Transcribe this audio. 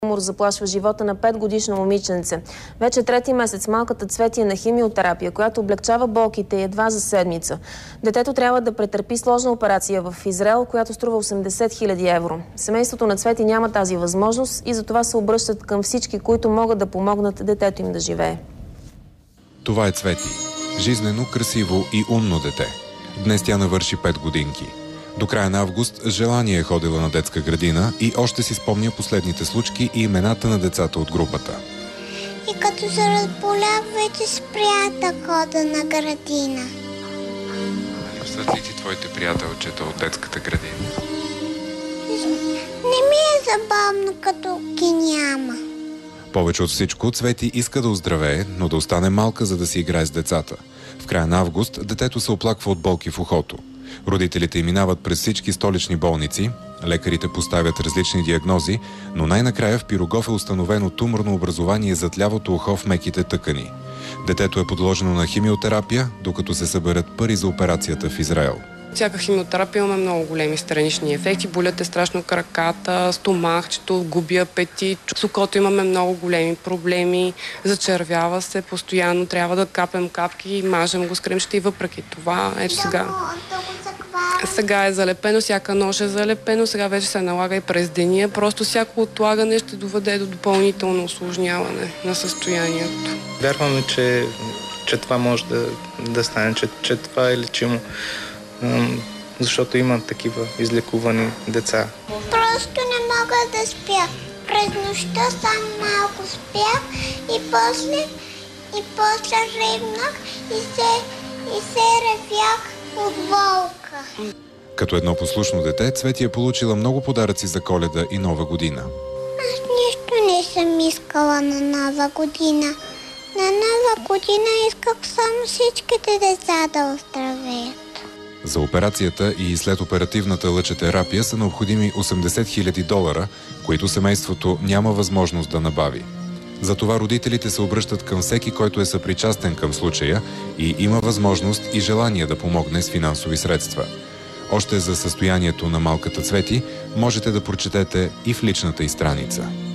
Тумор заплашва живота на 5 годишно момиченце. Вече трети месец малката цвети е на химиотерапия, която облегчава болките едва за седмица. Детето трябва да претърпи сложна операция в Израел, която струва 80 000 евро. Семейството на Цвети няма тази възможност и затова се обръщат към всички, които могат да помогнат детето им да живее. Това е Цвети. Жизнено, красиво и умно дете. Днес тя навърши 5 годинки. До края на август желание е ходила на детска градина и още си спомня последните случки и имената на децата от групата. И като се разболя, вече спря да хода на градина. Ли ти твоите приятелчета от детската градина? Не ми е забавно, като ги няма. Повече от всичко, Цвети иска да оздравее, но да остане малка, за да си играе с децата. В края на август детето се оплаква от болки в ухото. Родителите минават през всички столични болници, лекарите поставят различни диагнози, но най-накрая в Пирогов е установено туморно образование зад лявото ухо в меките тъкани. Детето е подложено на химиотерапия, докато се съберат пари за операцията в Израел. Всяка химиотерапия имаме много големи странични ефекти. Болят е страшно краката, стомахчето, губи апетит. С окото имаме много големи проблеми. Зачервява се постоянно. Трябва да капем капки и мажем го с кремчета и въпреки това, ето сега. Сега е залепено, всяка нощ е залепено, сега вече се налага и през деня. Просто всяко отлагане ще доведе до допълнително осложняване на състоянието. Вярваме, че, че това може да, да стане, че, че това е лечимо, защото има такива излекувани деца. Просто не мога да спя. През нощта само малко спях и после, и после ревнах и се, и се ревях от болка. Като едно послушно дете, Цвети е получила много подаръци за коледа и нова година. Аз нищо не съм искала на нова година. На нова година исках само всичките деца да оздравеят. За операцията и след оперативната лъчетерапия са необходими 80 000 долара, които семейството няма възможност да набави. Затова родителите се обръщат към всеки, който е съпричастен към случая и има възможност и желание да помогне с финансови средства. Още за състоянието на малката Цвети можете да прочетете и в личната й страница.